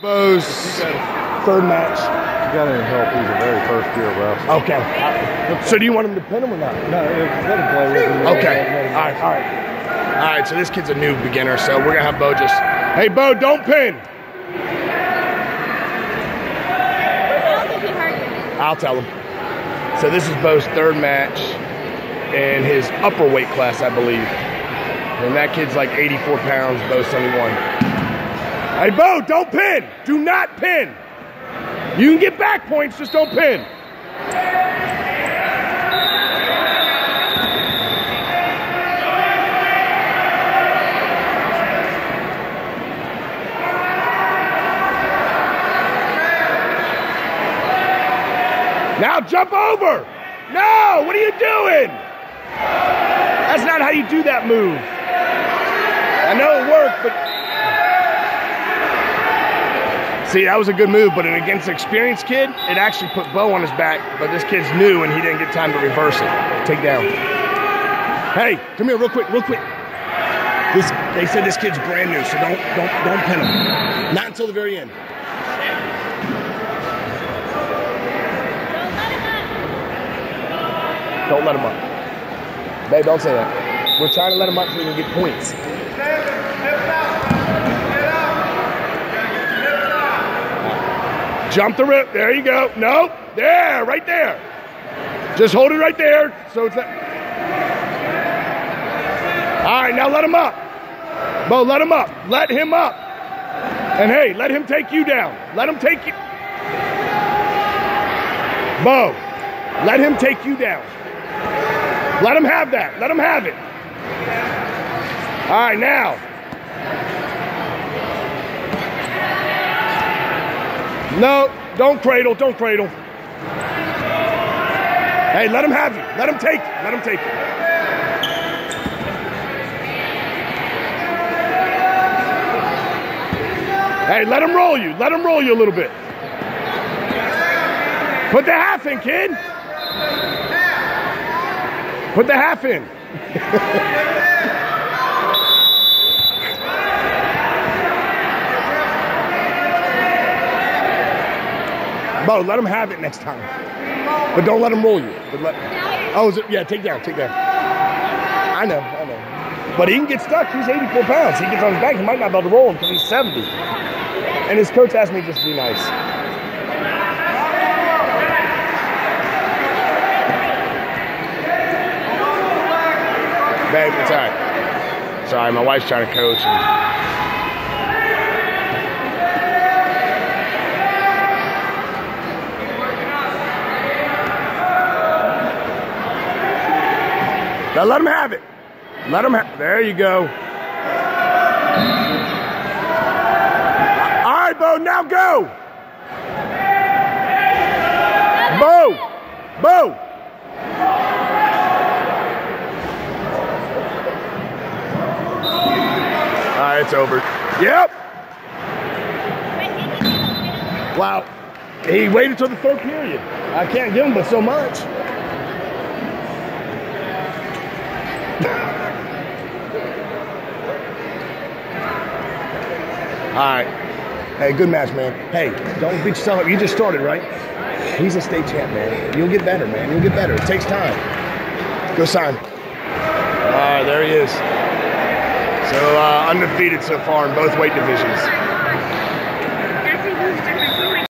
Bo's third match. You got any help? He's a very first year wrestler. Okay. So do you want him to pin him or not? No, let him play with him. Okay. All right. All right. All right. So this kid's a new beginner, so we're gonna have Bo just. Hey, Bo, don't pin. I'll tell him. So this is Bo's third match in his upper weight class, I believe. And that kid's like 84 pounds. Bo's 71. Hey, Bo, don't pin. Do not pin. You can get back points, just don't pin. Now jump over. No, what are you doing? That's not how you do that move. I know it worked, but See, that was a good move, but an against experienced kid, it actually put Bo on his back, but this kid's new and he didn't get time to reverse it. Take down. Hey, come here real quick, real quick. This they said this kid's brand new, so don't don't don't pin him. Not until the very end. Don't let him up. Babe, don't say that. We're trying to let him up so we can get points. Jump the rip. There you go. No, there, right there. Just hold it right there. So it's that. All right, now let him up. Bo, let him up. Let him up. And hey, let him take you down. Let him take you. Bo, let him take you down. Let him have that. Let him have it. All right, now. No, don't cradle, don't cradle. Hey, let him have you. Let him take. Let him take. Hey, let him roll you. Let him roll you a little bit. Put the half in, kid. Put the half in. Bo, let him have it next time. But don't let him roll you. But let, oh, it, yeah, take down, take down. I know, I know. But he can get stuck. He's 84 pounds. He gets on his back. He might not be able to roll him because he's 70. And his coach asked me just to be nice. Babe, it's all right. Sorry, my wife's trying to coach. And, Now let him have it. Let him have There you go. All right, Bo, now go. Bo. Bo. All right, it's over. Yep. Wow. He waited till the third period. I can't give him but so much. Right. Hey, good match, man. Hey, don't beat yourself up. You just started, right? He's a state champ, man. You'll get better, man. You'll get better. It takes time. Go sign. All right, there he is. So uh, undefeated so far in both weight divisions.